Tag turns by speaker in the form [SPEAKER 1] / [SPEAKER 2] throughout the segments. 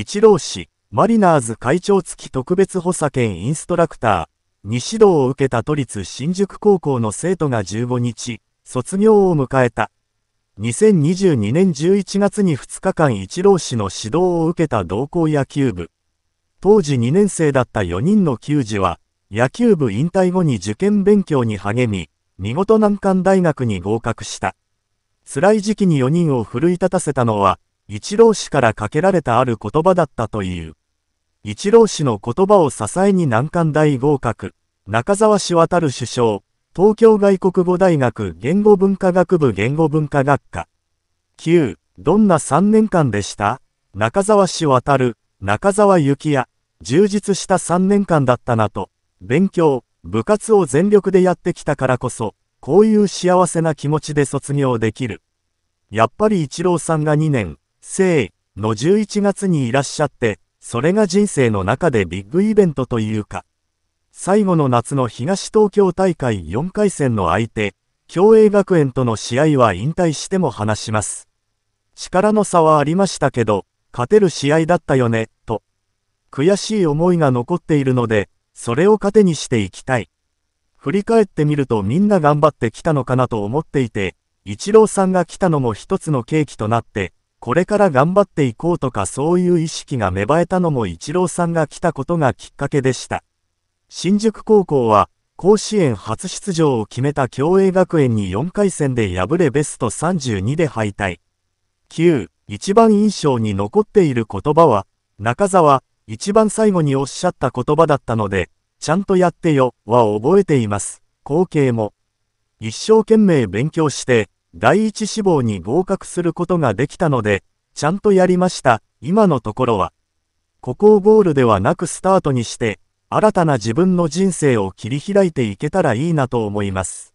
[SPEAKER 1] 一郎氏、マリナーズ会長付き特別補佐兼インストラクター、に指導を受けた都立新宿高校の生徒が15日、卒業を迎えた。2022年11月に2日間一郎氏の指導を受けた同校野球部。当時2年生だった4人の球児は、野球部引退後に受験勉強に励み、見事難関大学に合格した。辛い時期に4人を奮い立たせたのは、一郎氏からかけられたある言葉だったという。一郎氏の言葉を支えに難関大合格、中澤氏渡る首相、東京外国語大学言語文化学部言語文化学科。9、どんな3年間でした？中澤氏渡る、中澤幸也、充実した3年間だったなと、勉強、部活を全力でやってきたからこそ、こういう幸せな気持ちで卒業できる。やっぱり一郎さんが2年、生の11月にいらっしゃって、それが人生の中でビッグイベントというか、最後の夏の東東京大会4回戦の相手、共栄学園との試合は引退しても話します。力の差はありましたけど、勝てる試合だったよね、と。悔しい思いが残っているので、それを糧にしていきたい。振り返ってみるとみんな頑張ってきたのかなと思っていて、一郎さんが来たのも一つの契機となって、これから頑張っていこうとかそういう意識が芽生えたのも一郎さんが来たことがきっかけでした。新宿高校は、甲子園初出場を決めた共栄学園に4回戦で敗れベスト32で敗退。9、一番印象に残っている言葉は、中澤、一番最後におっしゃった言葉だったので、ちゃんとやってよ、は覚えています。後継も。一生懸命勉強して、第一志望に合格することができたので、ちゃんとやりました。今のところは。ここをゴールではなくスタートにして、新たな自分の人生を切り開いていけたらいいなと思います。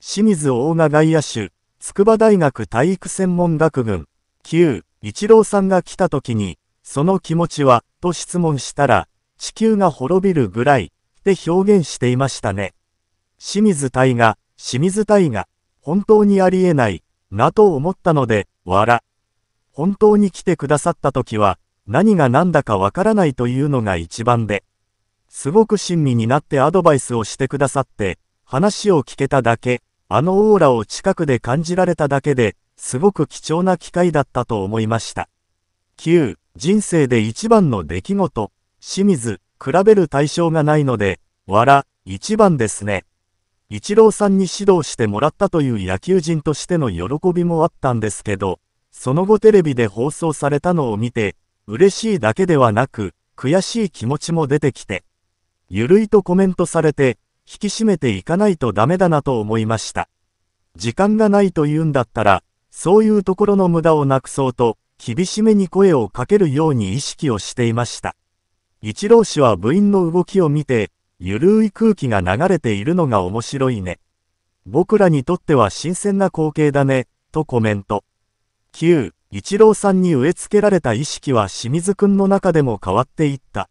[SPEAKER 1] 清水大賀外野手、筑波大学体育専門学群、9、一郎さんが来た時に、その気持ちは、と質問したら、地球が滅びるぐらい、って表現していましたね。清水大が、清水大が、本当にありえない、なと思ったので、笑。本当に来てくださった時は、何が何だかわからないというのが一番で、すごく親身になってアドバイスをしてくださって、話を聞けただけ、あのオーラを近くで感じられただけで、すごく貴重な機会だったと思いました。9、人生で一番の出来事、清水、比べる対象がないので、わら、一番ですね。一郎さんに指導してもらったという野球人としての喜びもあったんですけど、その後テレビで放送されたのを見て、嬉しいだけではなく、悔しい気持ちも出てきて、ゆるいとコメントされて、引き締めていかないとダメだなと思いました。時間がないと言うんだったら、そういうところの無駄をなくそうと、厳しめに声をかけるように意識をしていました。一郎氏は部員の動きを見て、ゆるい空気が流れているのが面白いね。僕らにとっては新鮮な光景だね、とコメント。9、一郎さんに植え付けられた意識は清水くんの中でも変わっていった。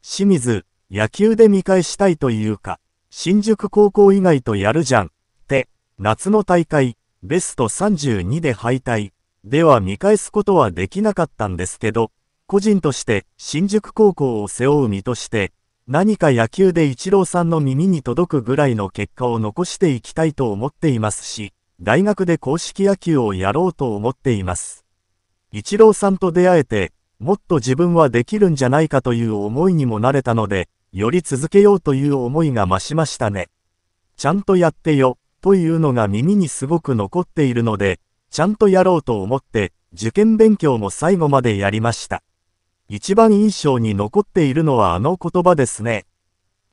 [SPEAKER 1] 清水、野球で見返したいというか、新宿高校以外とやるじゃん、って、夏の大会、ベスト32で敗退、では見返すことはできなかったんですけど、個人として新宿高校を背負う身として、何か野球で一郎さんの耳に届くぐらいの結果を残していきたいと思っていますし、大学で公式野球をやろうと思っています。一郎さんと出会えて、もっと自分はできるんじゃないかという思いにもなれたので、より続けようという思いが増しましたね。ちゃんとやってよ、というのが耳にすごく残っているので、ちゃんとやろうと思って、受験勉強も最後までやりました。一番印象に残っているのはあの言葉ですね。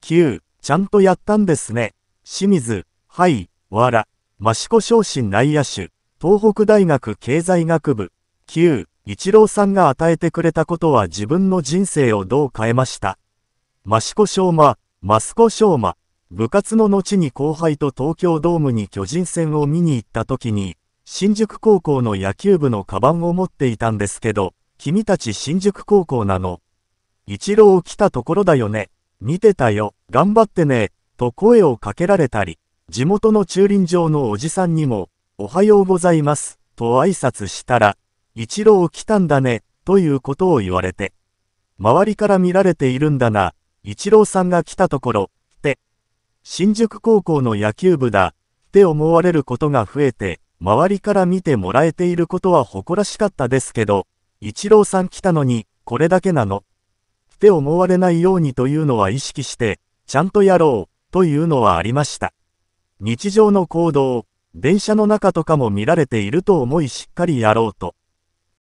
[SPEAKER 1] 9、ちゃんとやったんですね。清水、はい、わら、益子昇進内野手、東北大学経済学部。9、一郎さんが与えてくれたことは自分の人生をどう変えました。益子翔馬、益子翔馬。部活の後に後輩と東京ドームに巨人戦を見に行った時に、新宿高校の野球部のカバンを持っていたんですけど、君たち新宿高校なの。一郎来たところだよね。見てたよ。頑張ってね。と声をかけられたり、地元の駐輪場のおじさんにも、おはようございます。と挨拶したら、一郎来たんだね。ということを言われて。周りから見られているんだな、一郎さんが来たところ、って。新宿高校の野球部だ、って思われることが増えて、周りから見てもらえていることは誇らしかったですけど、一郎さん来たのに、これだけなの。って思われないようにというのは意識して、ちゃんとやろう、というのはありました。日常の行動、電車の中とかも見られていると思いしっかりやろうと。